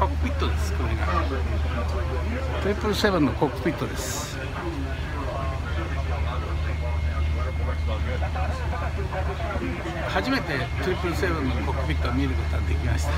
コックピットですこれが。トリプルセブンのコックピットです。初めてトリプルセブンのコックピットを見ることができました。